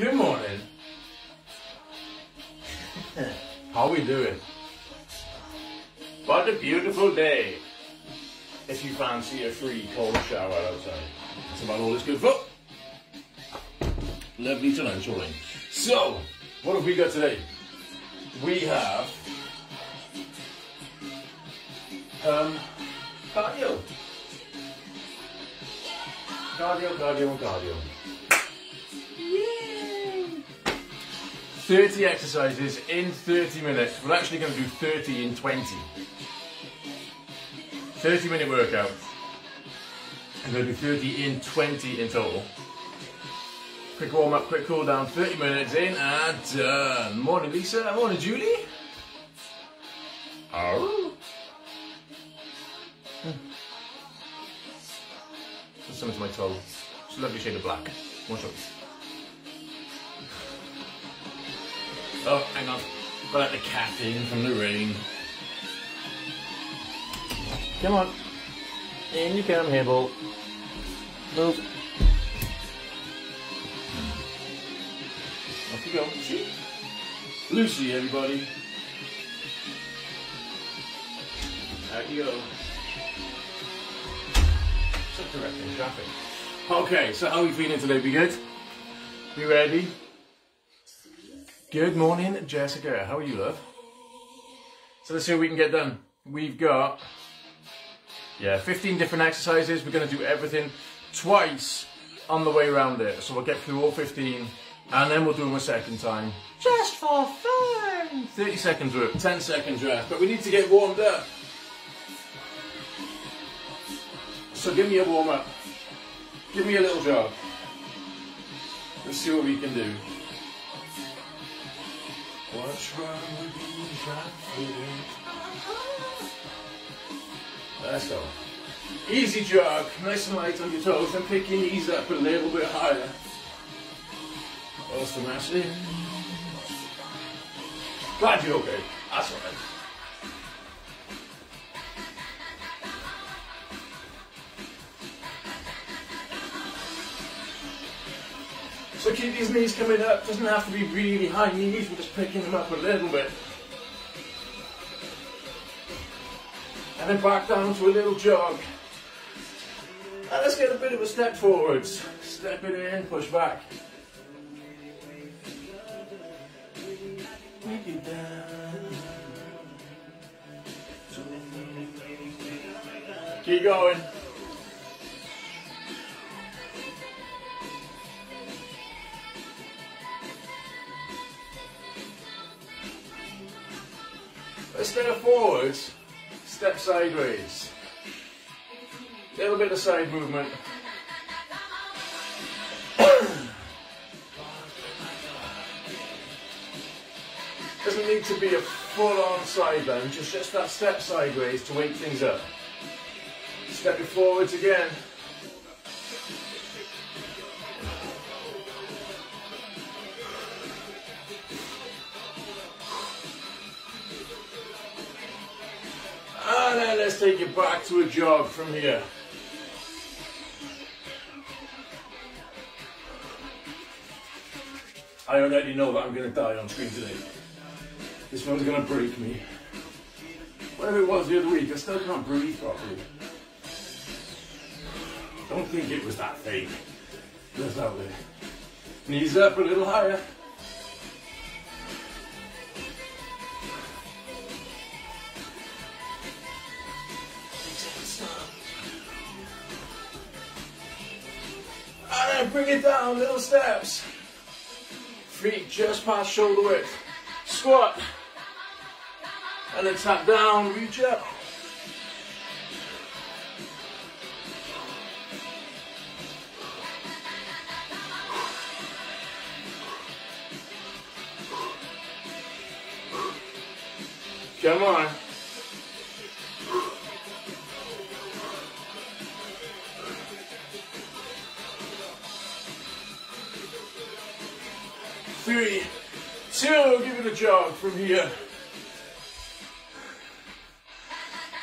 Good morning. How we doing? What a beautiful day. If you fancy a free cold shower outside. That's about all it's good for. Lovely to know, Charlie. So, what have we got today? We have um cardio. Cardio, cardio, and cardio. 30 exercises in 30 minutes. We're actually going to do 30 in 20. 30 minute workout. I'm going to do 30 in 20 in total. Quick warm up, quick cool down, 30 minutes in and done. Morning Lisa, morning Julie. Oh. Something to my toe. It's a lovely shade of black. One shot. Oh, hang on. Out the caffeine from the rain. Come on. In you come, Hibble. Move. Off you go. See? Lucy, everybody. Out you go. Such directing traffic. Okay, so how are we feeling today? Be good? Be ready? Good morning, Jessica. How are you, love? So let's see what we can get done. We've got, yeah, 15 different exercises. We're going to do everything twice on the way around it. So we'll get through all 15 and then we'll do them a second time. Just for fun. 30 seconds work, 10 seconds rest. But we need to get warmed up. So give me a warm up. Give me a little jog. Let's see what we can do. What's wrong with these Let's go. Easy jog, nice and light on your toes, and pick your knees up a little bit higher. Also massive. Glad you're okay. That's alright. So keep these knees coming up. Doesn't have to be really high knees. We're just picking them up a little bit. And then back down to a little jog. And let's get a bit of a step forwards. Step it in, push back. Keep going. Sideways. Little bit of side movement. Doesn't need to be a full-on side lunge, it's just that step sideways to wake things up. Stepping forwards again. Take you back to a jog from here. I already know that I'm going to die on screen today. This one's going to break me. Whatever it was the other week, I still can't breathe properly. Don't think it was that thing. Just out there. Knees up a little higher. Down, little steps. Feet just past shoulder width. Squat. And then tap down, reach up. Three, two, give it a jog from here.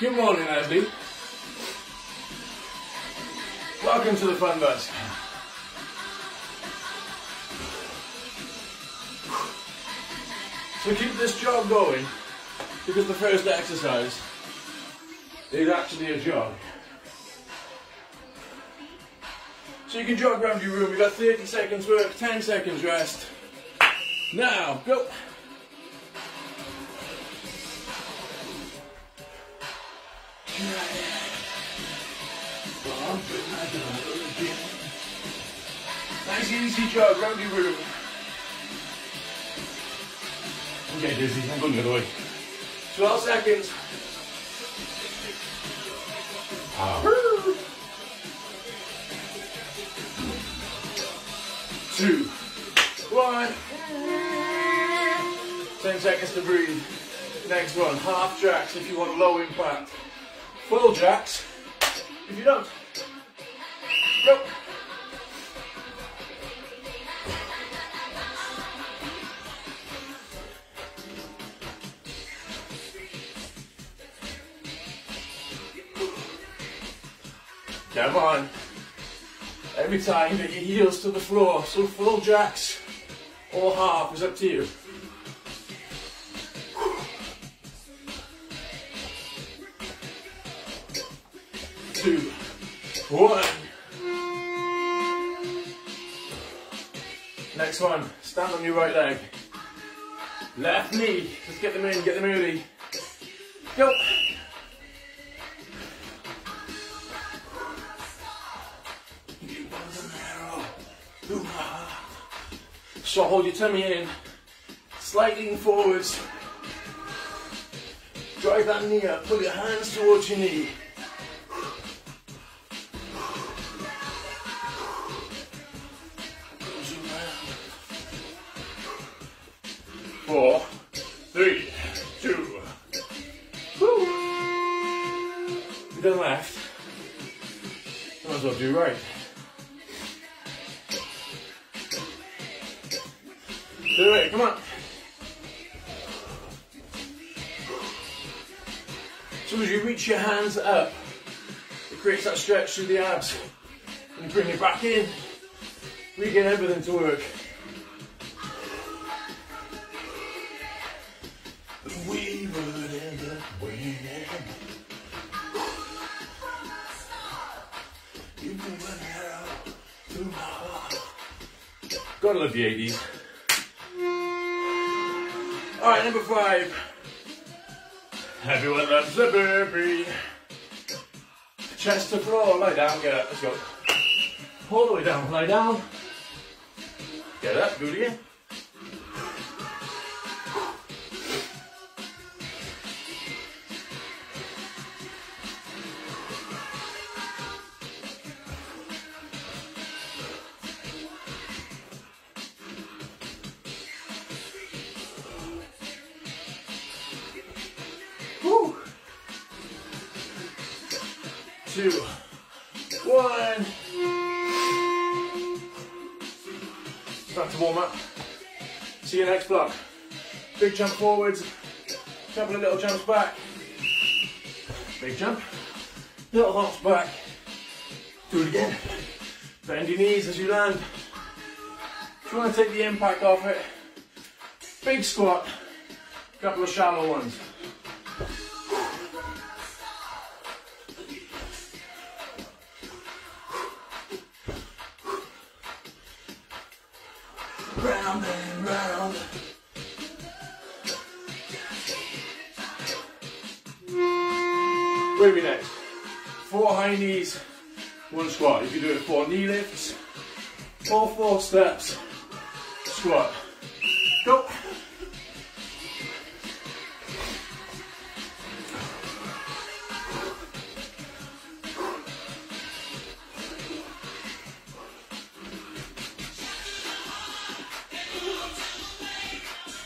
Good morning, Ashley. Welcome to the Fun Bus. So keep this jog going because the first exercise is actually a jog. So you can jog around your room, you've got 30 seconds work, 10 seconds rest. Now, go. Nice easy jog around your room. Okay, dizzy, I'm going the other way. 12 seconds. Two, one. 10 seconds to breathe. Next one, half jacks if you want low impact. Full jacks if you don't. Go. Come on. Every time get your heels to the floor. So full jacks or half is up to you. Two, one. Next one, stand on your right leg. Left knee, let's get them in, get them early. Go. So hold your tummy in, slightly forwards. Drive that knee up, pull your hands towards your knee. Through the abs. And bring it back in, we get everything to work. We end up winning. You can run out through my heart. Gotta love the 80s. Alright, number five. Everyone loves the burpee. Chest to floor, lie down, get up, let's go. All the way down, lie down. Get up, do it again. Start to warm up. See you next block. Big jump forwards, couple of little jumps back. Big jump, little hops back. Do it again. Bend your knees as you land. If you want to take the impact off it, big squat, couple of shallow ones. Lifts, or four steps, squat. Go.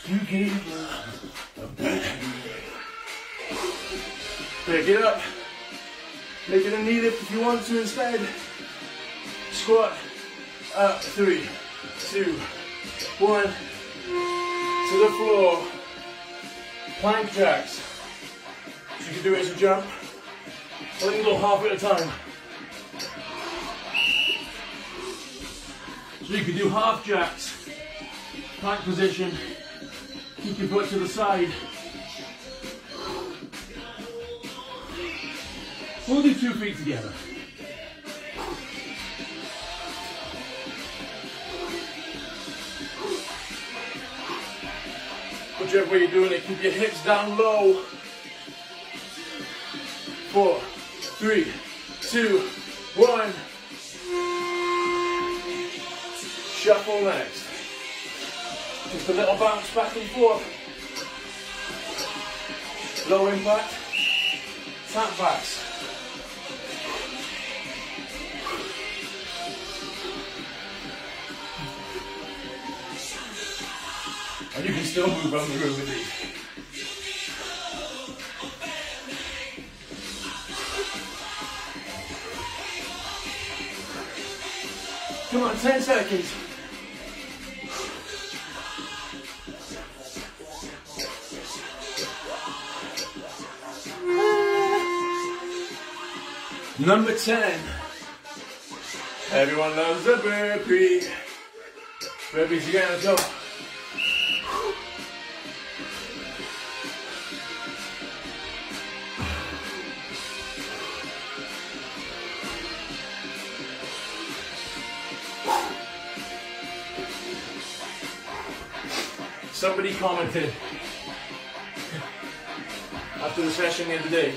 You gave up a baby. Pick it up. Make it a knee lift if you want to instead. Squat. Up. Three, two, one. To the floor. Plank jacks. So you can do it as a jump. Or you can go half at a time. So you can do half jacks. Plank position. Keep your butt to the side. We'll do two feet together. Whichever way you're doing it, keep your hips down low. Four, three, two, one. Shuffle next. Just a little bounce back and forth. Low impact. Tap backs. And you can still move around the room with these. Come on, 10 seconds. Number 10. Everyone loves a burpee. Burpees again, let's go. Somebody commented after the session the other day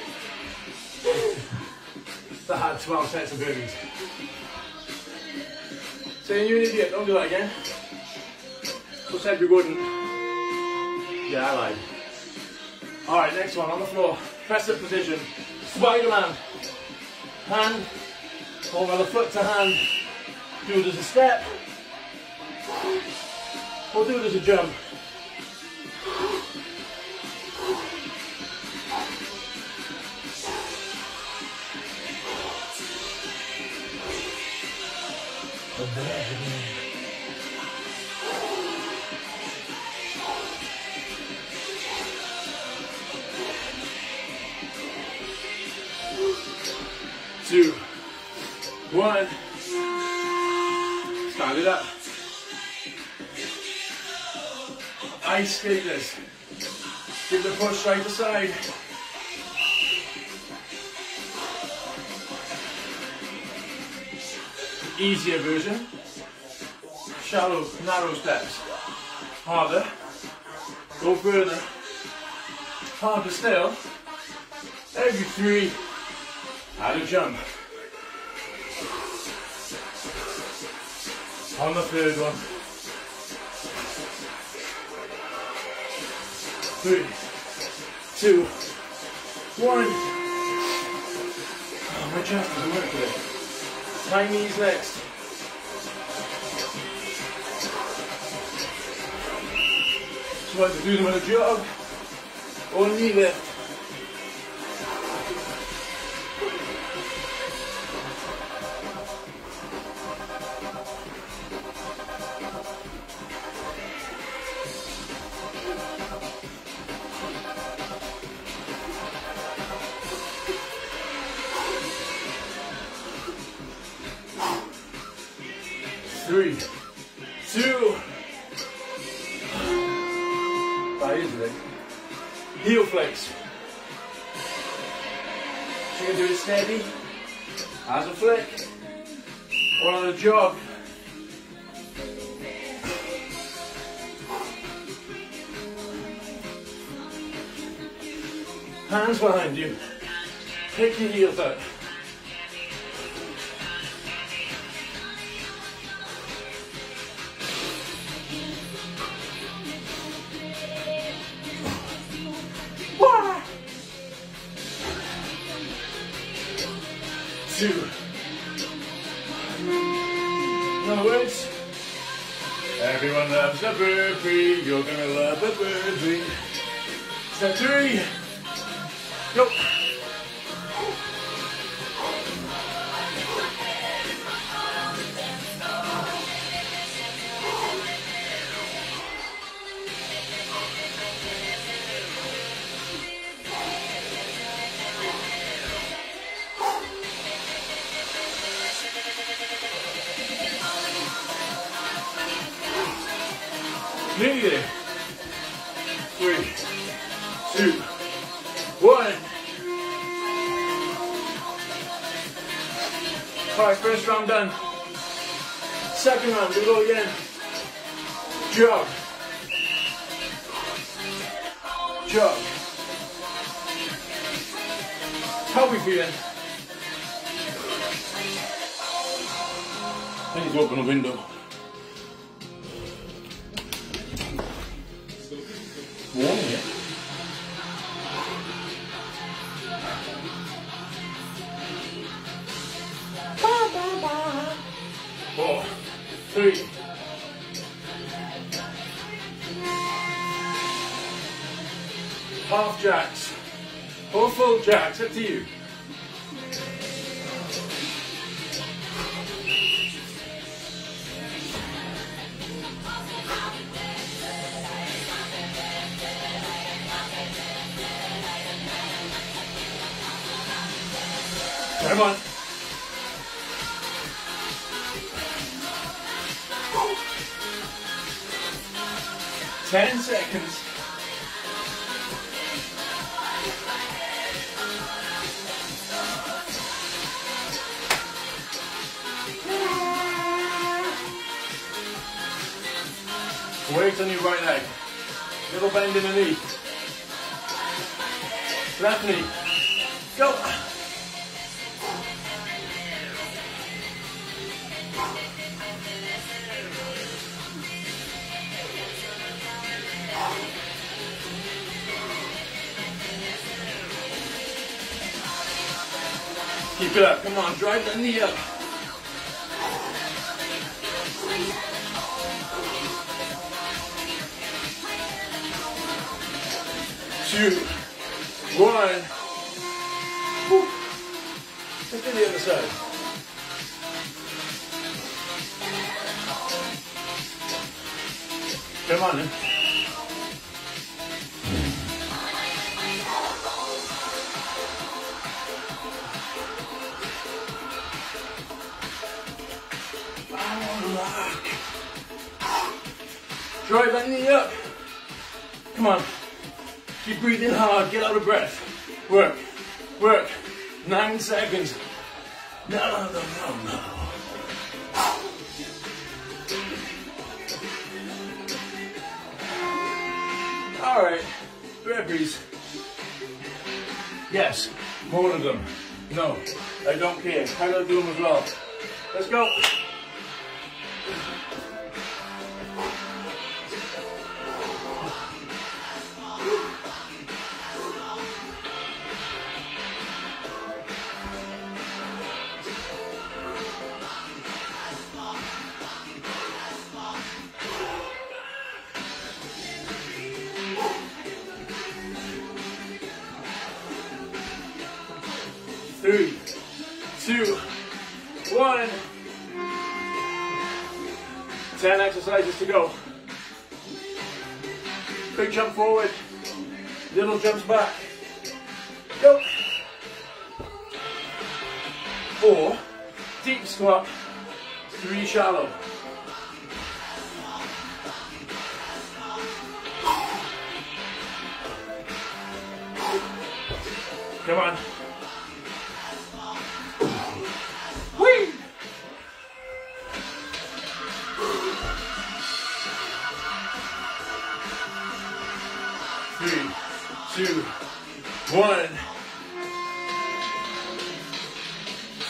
that had 12 sets of burpees. Saying you're an idiot, don't do that again. Who said you wouldn't? Yeah, I lied. Alright, next one on the floor. Press up position. Spider-Man. Hand over the foot to hand. Do it as a step. Or do it as a jump. Two, one. Stand it up. Ice skate this. Give the push side to side. Easier version. Shallow, narrow steps. Harder. Go further. Harder still. Every three. Add a jump. On the third one. Three, two, one. Oh, my chest doesn't work today. Knees next. So I to do them in a jog or knee lift. Hands behind you. Pick your heels up. One. Two. Other words, everyone loves a burpee. You're gonna love a burpee. Step three. Three, two, one. All right, first round done. Second round, we go again. Jog. Jog. How we feeling? I open a window. Jacks, or full jacks, up to you. Come on. Ten seconds. Weight on your right leg. Little bend in the knee. Left knee. Go. Keep it up. Come on, drive the knee up. Two, one. Whew. Let's do the other side. Come on then. Drive that knee up. Come on. Keep breathing hard. Get out of breath. Work. Work. Nine seconds. No, no, no, no. no. All right. Burpees. Yes. More of them. No. I don't care. I do them as well. Let's go. Come on. Whee! Three, two, one.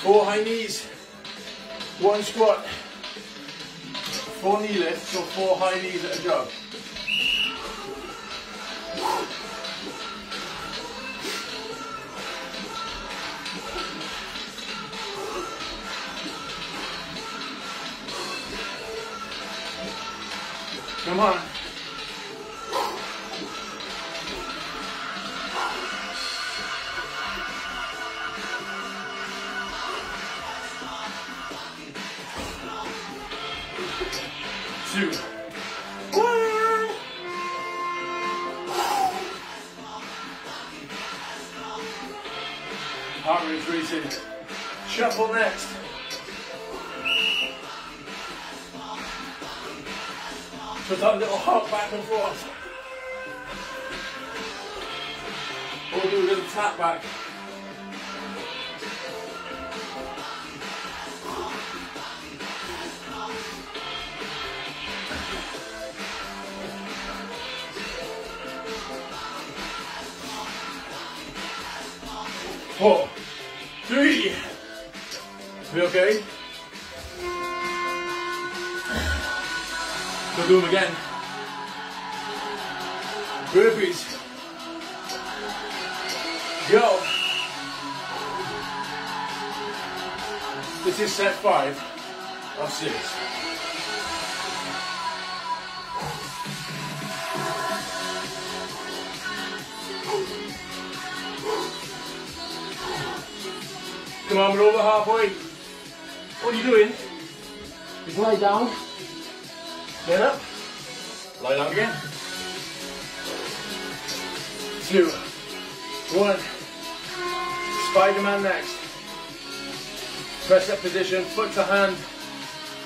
Four high knees, one squat, four knee lifts, or four high knees at a jog. Come on. Two. Racing. Shuffle next. So that little hop back and forth. Or do a little tap back. Four, three. We okay? We'll do them again. Burpees. Go. This is set five of six. Come on, we're over halfway. What are you doing? Just lie down. Get up. Lie down again. Two. One. Spider-Man next. Press up position, foot to hand.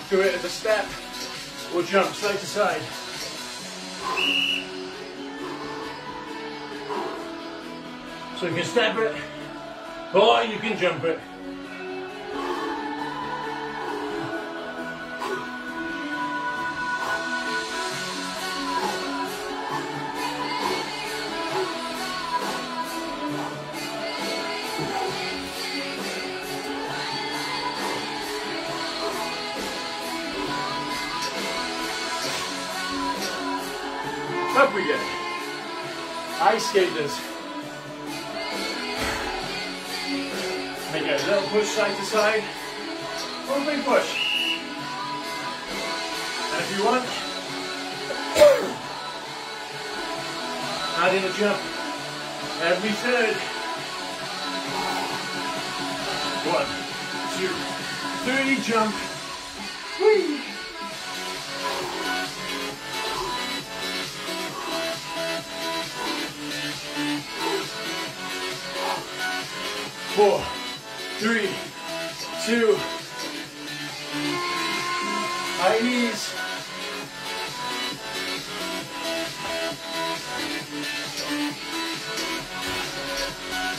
Do it as a step or jump side to side. So you can step it or you can jump it. Up we get. Ice skaters. Make a little push side to side. One big push. And if you want, add in a jump. Every third. One, two, three, jump. Four, three, two, high knees.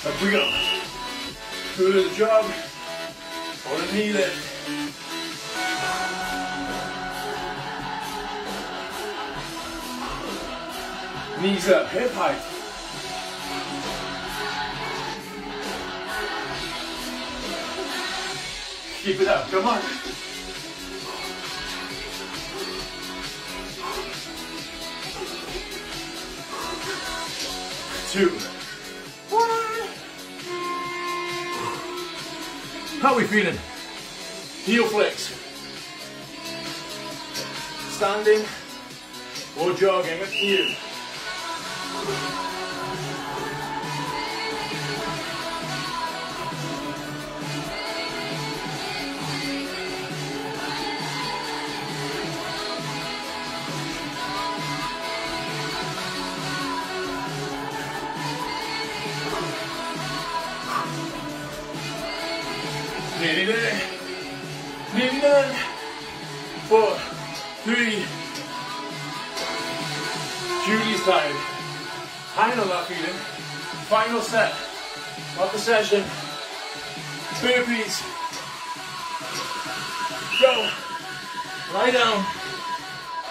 Up we go. Two to the jog or the knee lift. Knees up, hip height. Keep it up, come on. Two. One. How are we feeling? Heel flicks. Standing or jogging, up to you. Nearly there. Nearly done. Four, three. Julie's time. Hang on that feeling. Final set of the session. Burpees. Go. Lie down.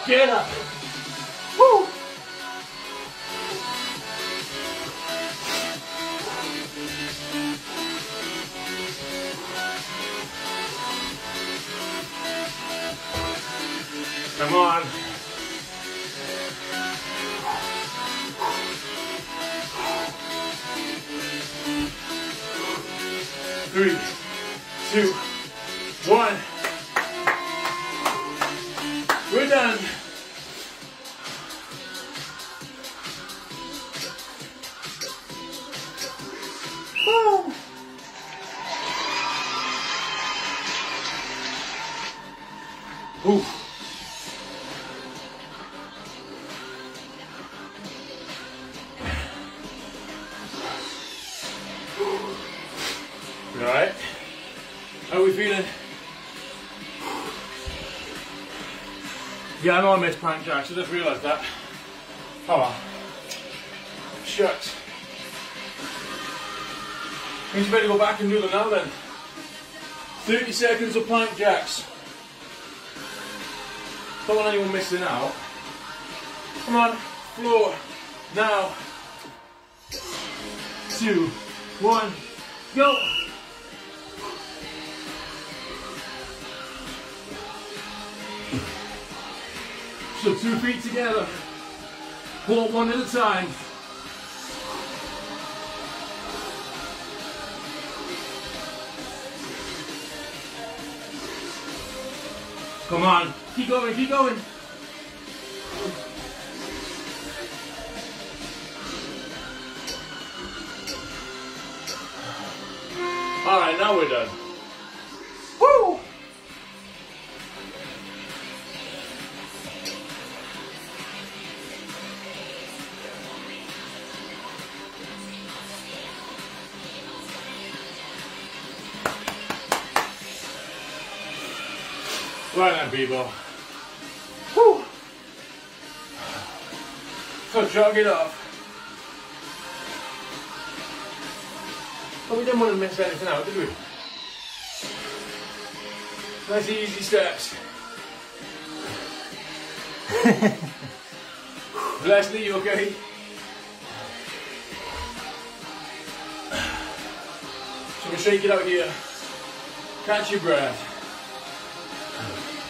Get up. Come on. Three, two, one. We're done. Yeah, I know I missed plank jacks, I just realised that. Oh well. Shucks. Means you better go back and do them now then. 30 seconds of plank jacks. Don't want anyone missing out. Come on, floor. Now. Two, one, go. So two feet together. Pull one at a time. Come on. Keep going, keep going. All right, now we're done. People. Woo! So jog it off. But we didn't want to miss anything out, did we? Nice easy steps. Leslie, you okay? So we shake it out here. Catch your breath.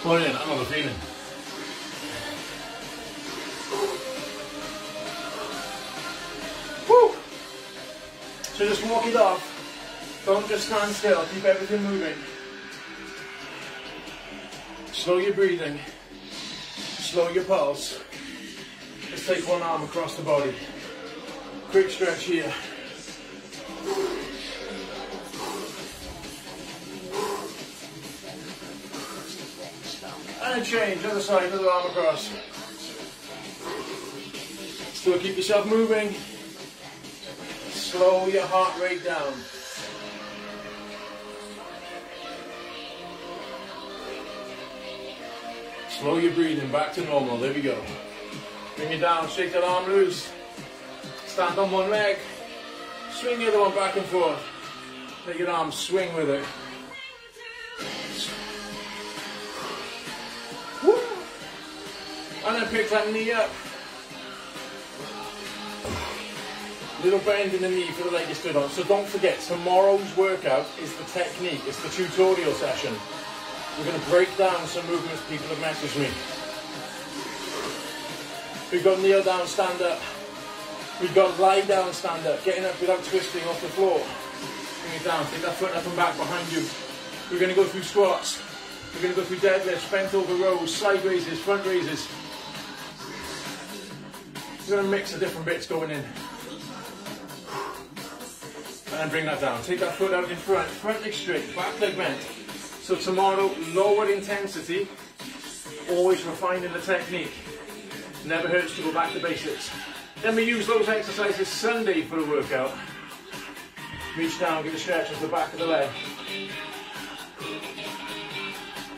In, another feeling. Woo! So just walk it off. Don't just stand still, keep everything moving. Slow your breathing. Slow your pulse. Let's take one arm across the body. Quick stretch here. Change, other side, other arm across. Still keep yourself moving. Slow your heart rate down. Slow your breathing back to normal. There we go. Bring it down, shake that arm loose. Stand on one leg. Swing the other one back and forth. Let your arm swing with it. And then pick that knee up. Little bend in the knee for the leg you stood on. So don't forget, tomorrow's workout is the technique. It's the tutorial session. We're going to break down some movements people have messaged me. We've got kneel down, stand up. We've got lie down, stand up. Getting up without twisting off the floor. Bring it down. Take that foot up and back behind you. We're going to go through squats. We're going to go through deadlifts, bent over rows, side raises, front raises. We're going to mix the different bits going in. And bring that down. Take that foot out in front. Front leg straight, back leg bent. So tomorrow, lower intensity, always refining the technique. Never hurts to go back to basics. Then we use those exercises Sunday for the workout. Reach down, get a stretch of the back of the leg.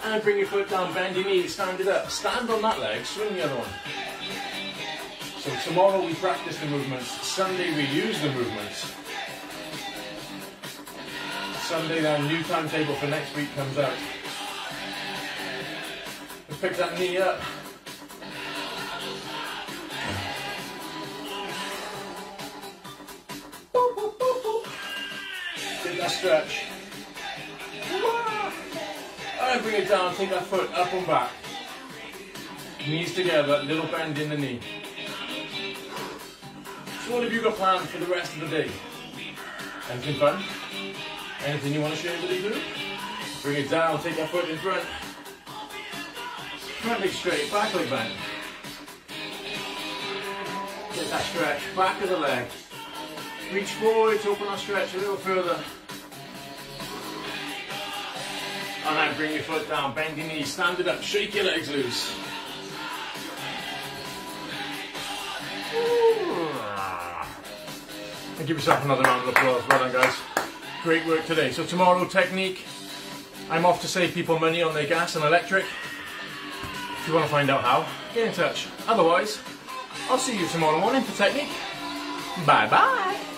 And bring your foot down, bend your knees, stand it up. Stand on that leg, swing the other one. So tomorrow we practice the movements, Sunday we use the movements. Sunday, then new timetable for next week comes out. Let's pick that knee up. Get that stretch. And bring it down, take that foot up and back. Knees together, little bend in the knee. What have you got planned for the rest of the day? Anything fun? Anything you want to share with the group? Bring it down, take that foot in front. Front leg straight, back leg bend. Get that stretch, back of the leg. Reach forward to open our stretch a little further. And then bring your foot down, bend your knees, stand it up, shake your legs loose. Give yourself another round of applause. Well done, guys. Great work today. So tomorrow, technique. I'm off to save people money on their gas and electric. If you want to find out how, get in touch. Otherwise, I'll see you tomorrow morning for technique. Bye bye.